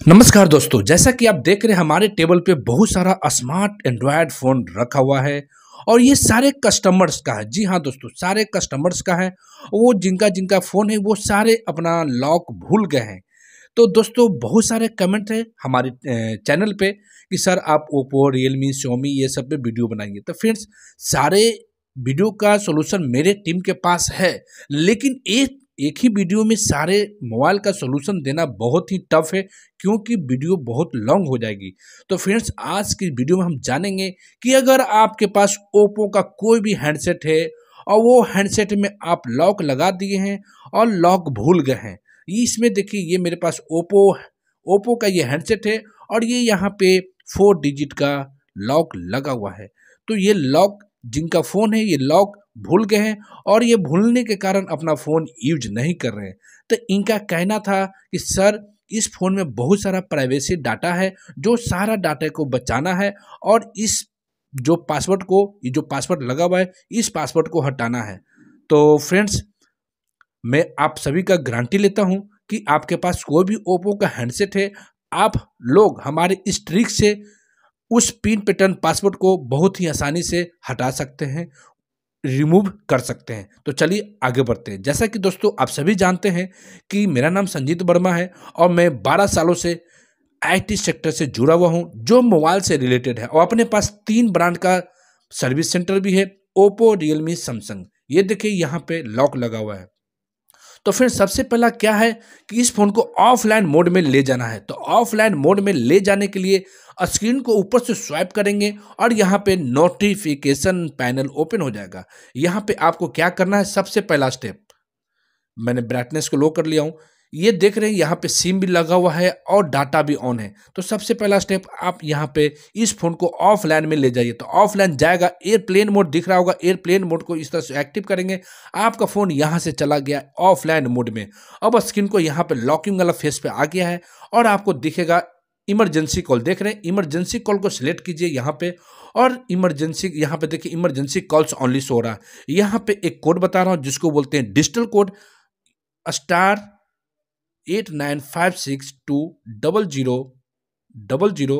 नमस्कार दोस्तों, जैसा कि आप देख रहे हैं, हमारे टेबल पे बहुत सारा स्मार्ट एंड्रॉयड फ़ोन रखा हुआ है और ये सारे कस्टमर्स का है। जी हाँ दोस्तों, सारे कस्टमर्स का है। वो जिनका जिनका फ़ोन है, वो सारे अपना लॉक भूल गए हैं। तो दोस्तों, बहुत सारे कमेंट है हमारे चैनल पे कि, सर, आप ओप्पो रियलमी सोमी ये सब पे वीडियो बनाइए। तो फ्रेंड्स सारे वीडियो का सोल्यूशन मेरे टीम के पास है, लेकिन एक एक ही वीडियो में सारे मोबाइल का सोल्यूशन देना बहुत ही टफ है, क्योंकि वीडियो बहुत लॉन्ग हो जाएगी। तो फ्रेंड्स आज की वीडियो में हम जानेंगे कि अगर आपके पास ओप्पो का कोई भी हैंडसेट है और वो हैंडसेट में आप लॉक लगा दिए हैं और लॉक भूल गए हैं, इसमें देखिए ये मेरे पास ओप्पो ओप्पो का ये हैंडसेट है और ये यहाँ पे फोर डिजिट का लॉक लगा हुआ है। तो ये लॉक जिनका फ़ोन है, ये लॉक भूल गए हैं और ये भूलने के कारण अपना फ़ोन यूज़ नहीं कर रहे हैं। तो इनका कहना था कि, सर, इस फ़ोन में बहुत सारा प्राइवेसी डाटा है, जो सारा डाटा को बचाना है और इस जो पासवर्ड को, ये जो पासवर्ड लगा हुआ है, इस पासवर्ड को हटाना है। तो फ्रेंड्स, मैं आप सभी का गारंटी लेता हूँ कि आपके पास कोई भी ओप्पो का हैंडसेट है। आप लोग हमारे इस ट्रिक से उस पिन पैटर्न पासवर्ड को बहुत ही आसानी से हटा सकते हैं। रिमूव कर सकते हैं। तो चलिए आगे बढ़ते हैं। जैसा कि दोस्तों आप सभी जानते हैं कि मेरा नाम संजीत वर्मा है और मैं 12 सालों से आईटी सेक्टर से जुड़ा हुआ हूँ, जो मोबाइल से रिलेटेड है और अपने पास तीन ब्रांड का सर्विस सेंटर भी है ओप्पो रियलमी सैमसंग ये देखिए यहाँ पे लॉक लगा हुआ है। तो फिर सबसे पहला क्या है कि इस फ़ोन को ऑफलाइन मोड में ले जाना है। तो ऑफलाइन मोड में ले जाने के लिए स्क्रीन को ऊपर से स्वाइप करेंगे और यहाँ पे नोटिफिकेशन पैनल ओपन हो जाएगा। यहाँ पे आपको क्या करना है, सबसे पहला स्टेप, मैंने ब्राइटनेस को लो कर लिया हूँ। ये देख रहे हैं, यहाँ पे सिम भी लगा हुआ है और डाटा भी ऑन है। तो सबसे पहला स्टेप आप यहाँ पे इस फ़ोन को ऑफलाइन में ले जाइए। तो ऑफलाइन जाएगा एयरप्लेन मोड दिख रहा होगा। एयरप्लेन मोड को इस तरह से एक्टिव करेंगे। आपका फ़ोन यहाँ से चला गया ऑफलाइन मोड में। अब स्क्रीन को यहाँ पे लॉकिंग वाला फेस पे आ गया है और आपको दिखेगा इमरजेंसी कॉल देख रहे हैं इमरजेंसी कॉल को सिलेक्ट कीजिए यहाँ पे और इमरजेंसी यहाँ पे देखिए इमरजेंसी कॉल्स ऑनली शो रहा है। यहाँ पे एक कोड बता रहा हूँ जिसको बोलते हैं digital code star eight nine five six two double zero double zero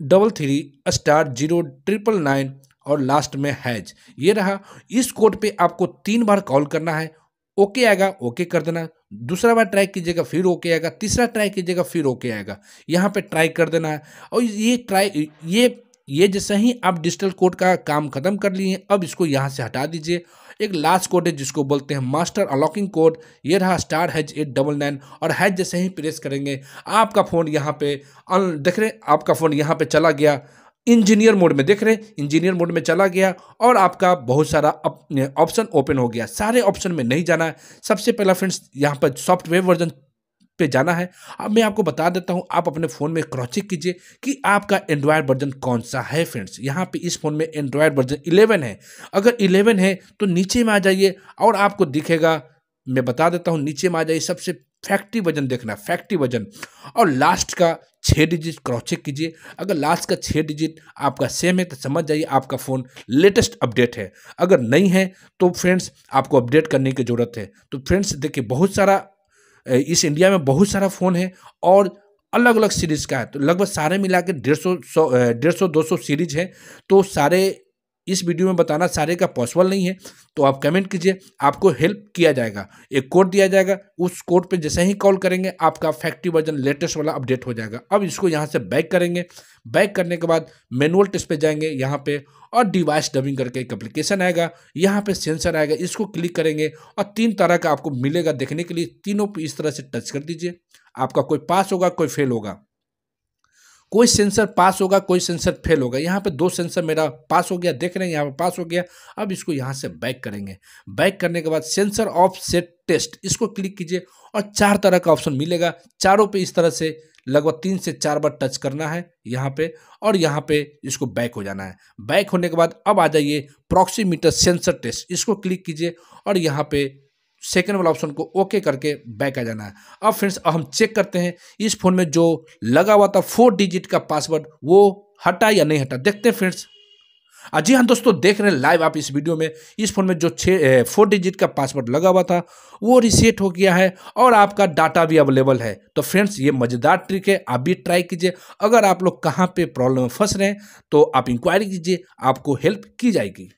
double three star zero triple nine और लास्ट में हैज़। ये रहा, इस कोड पे आपको तीन बार कॉल करना है। ओके आएगा, ओके कर देना। दूसरा बार ट्राई कीजिएगा, फिर ओके आएगा। तीसरा ट्राई कीजिएगा, फिर ओके आएगा। यहाँ पे ट्राई कर देना है। और ये ट्राई, ये ये जैसे ही आप डिजिटल कोड का काम खत्म कर लिए, अब इसको यहाँ से हटा दीजिए। एक लास्ट कोड है जिसको बोलते हैं मास्टर अनलॉकिंग कोड। ये रहा star hash eight double nine और हैज़ जैसे ही प्रेस करेंगे, आपका फ़ोन यहाँ पे देख रहे हैं, आपका फ़ोन यहाँ पे चला गया। इंजीनियर मोड में देख रहे हैं, इंजीनियर मोड में चला गया और आपका बहुत सारा ऑप्शन ओपन हो गया। सारे ऑप्शन में नहीं जाना है। सबसे पहला फ्रेंड्स, यहाँ पर सॉफ्टवेयर वर्जन पे जाना है। अब मैं आपको बता देता हूँ आप अपने फ़ोन में क्रॉस चेक कीजिए कि आपका एंड्रॉयड वर्जन कौन सा है फ्रेंड्स यहाँ पे इस फ़ोन में एंड्रॉयड वर्जन 11 है। अगर 11 है तो नीचे में आ जाइए और आपको दिखेगा मैं बता देता हूँ नीचे में आ जाइए सबसे फैक्ट्री वज़न देखना फैक्ट्री वज़न और लास्ट का छः डिजिट क्रॉस चेक कीजिए। अगर लास्ट का छः डिजिट आपका सेम है तो समझ जाइए आपका फ़ोन लेटेस्ट अपडेट है। अगर नहीं है तो फ्रेंड्स आपको अपडेट करने की ज़रूरत है। तो फ्रेंड्स देखिए बहुत सारा इस इंडिया में बहुत सारा फ़ोन है और अलग अलग सीरीज़ का है। तो लगभग सारे मिला के डेढ़ सौ सौ डेढ़ सौ, दो सौ सीरीज़ है। तो सारे इस वीडियो में बताना सारे का पॉसिबल नहीं है तो आप कमेंट कीजिए, आपको हेल्प किया जाएगा। एक कोड दिया जाएगा, उस कोड पे जैसे ही कॉल करेंगे, आपका फैक्ट्री वर्जन लेटेस्ट वाला अपडेट हो जाएगा। अब इसको यहाँ से बैक करेंगे। बैक करने के बाद मैनुअल टेस्ट पे जाएँगे यहाँ पे, और डिवाइस डबिंग करके एक एप्लीकेशन आएगा। यहाँ पे सेंसर आएगा, इसको क्लिक करेंगे, और तीन तरह का आपको मिलेगा देखने के लिए। तीनों इस तरह से टच कर दीजिए। आपका कोई पास होगा, कोई फेल होगा। कोई सेंसर पास होगा, कोई सेंसर फेल होगा। यहाँ पे दो सेंसर मेरा पास हो गया, देख रहे हैं, यहाँ पे पास हो गया। अब इसको यहाँ से बैक करेंगे। बैक करने के बाद सेंसर ऑफ़ सेट टेस्ट, इसको क्लिक कीजिए और चार तरह का ऑप्शन मिलेगा। चारों पे इस तरह से लगभग तीन से चार बार टच करना है यहाँ पे और यहाँ पे इसको बैक हो जाना है। बैक होने के बाद अब आ जाइए प्रॉक्सीमीटर सेंसर टेस्ट, इसको क्लिक कीजिए और यहाँ पे सेकेंड वाला ऑप्शन को ओके करके बैक आ जाना है। अब फ्रेंड्स अब हम चेक करते हैं, इस फ़ोन में जो लगा हुआ था फोर डिजिट का पासवर्ड वो हटा या नहीं हटा? देखते हैं फ्रेंड्स जी हाँ दोस्तों, देख रहे हैं लाइव आप इस वीडियो में। इस फ़ोन में जो छः फोर डिजिट का पासवर्ड लगा हुआ था, वो रिसेट हो गया है और आपका डाटा भी अवेलेबल है। तो फ्रेंड्स ये मज़ेदार ट्रिक है, आप भी ट्राई कीजिए। अगर आप लोग कहाँ पे प्रॉब्लम में फंस रहे हैं तो आप इंक्वायरी कीजिए, आपको हेल्प की जाएगी।